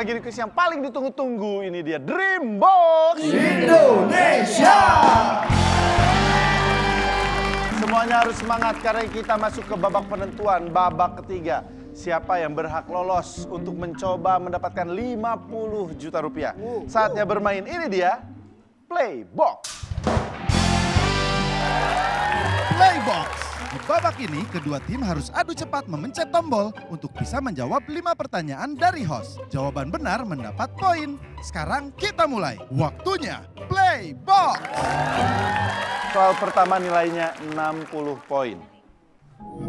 lagi di kuis yang paling ditunggu-tunggu. Ini dia Dreambox Indonesia. Semuanya harus semangat karena kita masuk ke babak penentuan, babak ketiga. Siapa yang berhak lolos untuk mencoba mendapatkan 50 juta rupiah. Saatnya bermain, ini dia Playbox. Di babak ini, kedua tim harus adu cepat memencet tombol untuk bisa menjawab lima pertanyaan dari host. Jawaban benar mendapat poin. Sekarang kita mulai. Waktunya Playbox. Soal pertama nilainya 60 poin.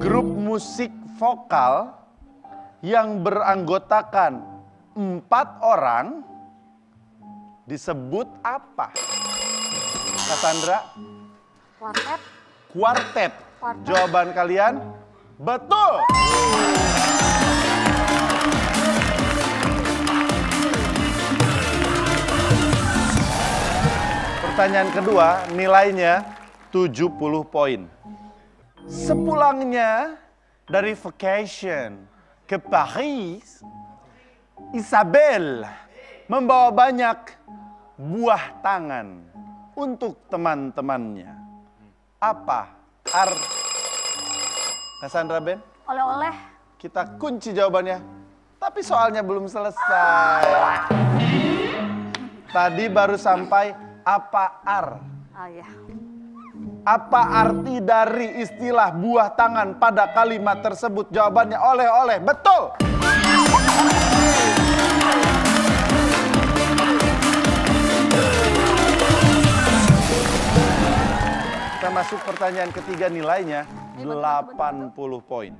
Grup musik vokal yang beranggotakan empat orang disebut apa? Cassandra? Quartet. Kuartet. Jawaban kalian betul. Pertanyaan kedua nilainya 70 poin. Sepulangnya dari vacation ke Paris, Isabel membawa banyak buah tangan untuk teman-temannya. Apa ar Cassandra Ben? Oleh-oleh. Kita kunci jawabannya. Tapi soalnya belum selesai. Tadi baru sampai apa ar. Oh ya. Apa arti dari istilah buah tangan pada kalimat tersebut? Jawabannya oleh-oleh. Betul. Kita masuk pertanyaan ketiga nilainya 80 poin.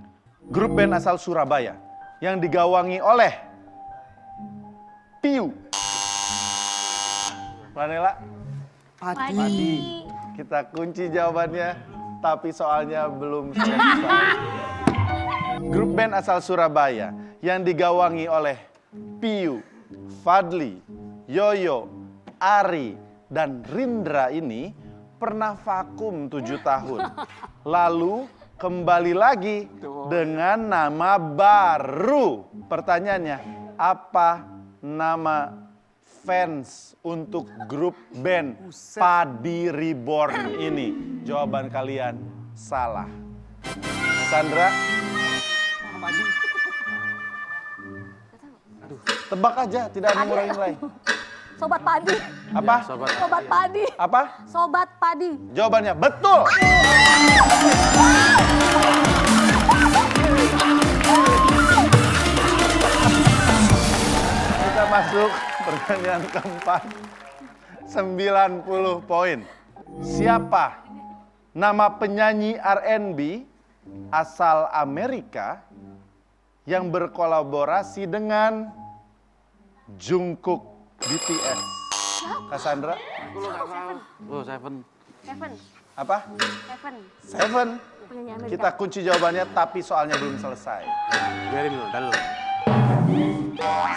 Grup band asal Surabaya yang digawangi oleh Piu. Planela, Padi. kita kunci jawabannya, tapi soalnya belum selesai. Grup band asal Surabaya yang digawangi oleh Piu, Fadli, Yoyo, Ari, dan Rindra ini pernah vakum tujuh tahun. Lalu kembali lagi dengan nama baru. Pertanyaannya, apa nama fans untuk grup band Padi Reborn ini? Jawaban kalian salah. Sandra? Tebak aja, tidak ada mengurangi nilai. Sobat padi. Apa? Sobat padi. Apa? Sobat padi. Jawabannya betul. Kita masuk pertanyaan keempat. 90 poin. Siapa nama penyanyi R&B asal Amerika yang berkolaborasi dengan Jungkook BTS? Cassandra? Oh, Seven. Kevin. Apa? Seven. Amerika. Kita kunci jawabannya tapi soalnya belum selesai. Biarin dulu, dulu.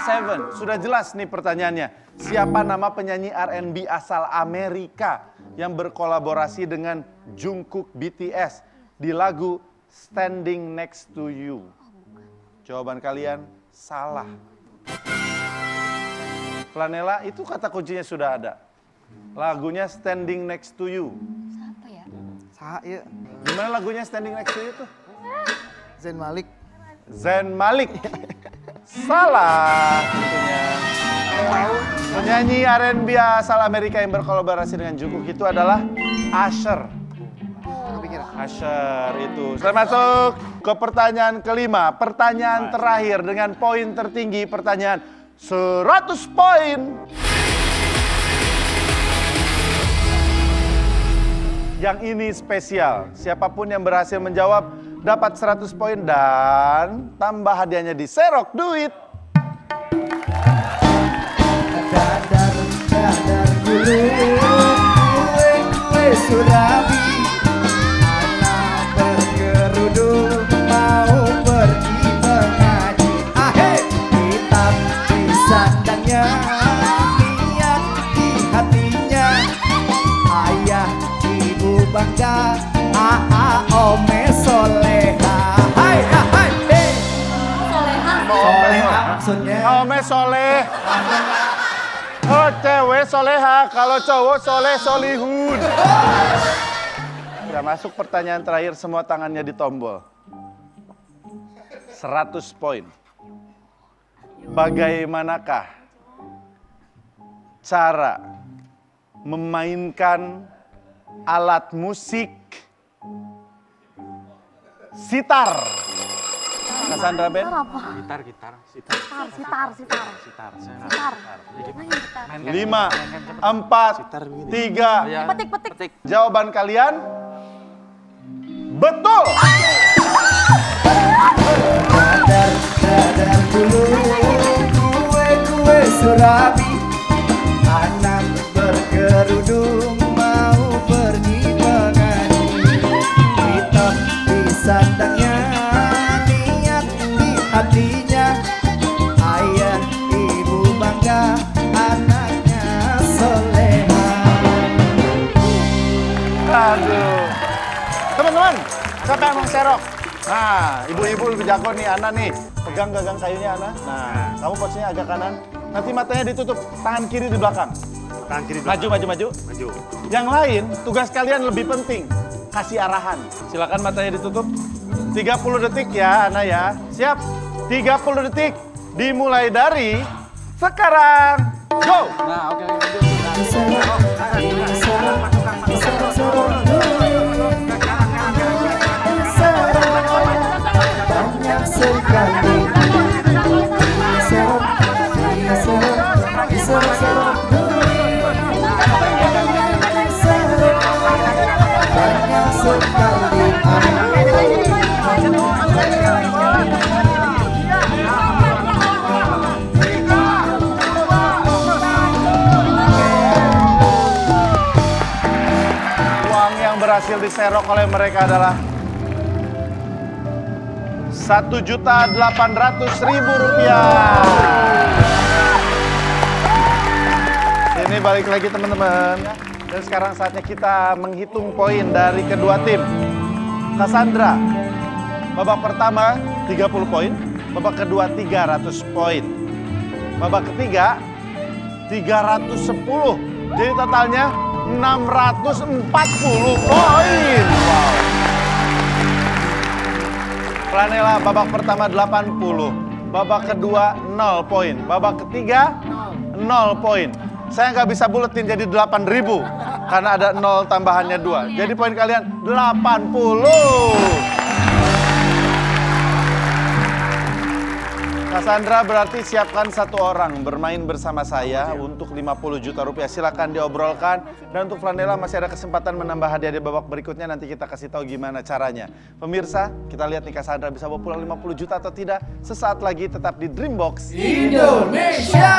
Seven, sudah jelas nih pertanyaannya. Siapa nama penyanyi R&B asal Amerika yang berkolaborasi dengan Jungkook BTS di lagu Standing Next to You? Jawaban kalian salah. Flanela itu kata kuncinya sudah ada. Lagunya Standing Next to You. Siapa ya? Sa ya. Gimana lagunya Standing Next to You tuh? Zain Malik. Zain Malik. Salah tentunya. Penyanyi R&B asal Amerika yang berkolaborasi dengan Jungkook itu adalah. Kepikiran. Usher itu. Kita masuk ke pertanyaan kelima. Pertanyaan terakhir dengan poin tertinggi. Pertanyaan 100 poin. Yang ini spesial. Siapa pun yang berhasil menjawab dapat 100 poin dan tambah hadiahnya di serok duit. Surabi. Hai, hey. Soleha. Soleh. kalau cowok soleh solihun. Sudah masuk pertanyaan terakhir, semua tangannya di tombol. 100 poin. Bagaimanakah cara memainkan alat musik sitar? Cassandra Ben? Gitar, gitar, sitar, Sitar, sitar, sitar. sitar. Lima, empat, tiga. Ya. Petik, petik. Petik. Jawaban kalian betul. Hatinya Ayah ibu bangga Anaknya soleha Aduh. Teman-teman, siapa yang mau serok? Nah, ibu-ibu lebih jago nih, Ana nih. Pegang gagang kayunya, Ana. Nah, kamu posisinya agak kanan. Nanti matanya ditutup, tangan kiri di belakang. Tangan kiri dulu. Maju, maju, maju. Maju. Yang lain, tugas kalian lebih penting. Kasih arahan. Silakan matanya ditutup. 30 detik ya, Ana ya. Siap? 30 detik. Dimulai dari sekarang. Go! Nah, oke, oke, berhasil diserok oleh mereka adalah satu juta delapan ratus ribu rupiah. Ini balik lagi teman-teman. Dan sekarang saatnya kita menghitung poin dari kedua tim. Cassandra, babak pertama 30 poin, babak kedua 300 poin. Babak ketiga 310. Jadi totalnya 640 poin. Wow. Planela babak pertama 80, babak kedua 0 poin, babak ketiga 0 poin. Saya nggak bisa buletin jadi 8000 karena ada 0 tambahannya 2. Jadi poin kalian 80. Cassandra berarti siapkan satu orang bermain bersama saya untuk 50 juta rupiah. Silakan diobrolkan. Dan untuk Flanela masih ada kesempatan menambah hadiah di babak berikutnya. Nanti kita kasih tahu gimana caranya. Pemirsa, kita lihat nih Cassandra bisa bawa pulang 50 juta atau tidak. Sesaat lagi tetap di Dreambox. Indonesia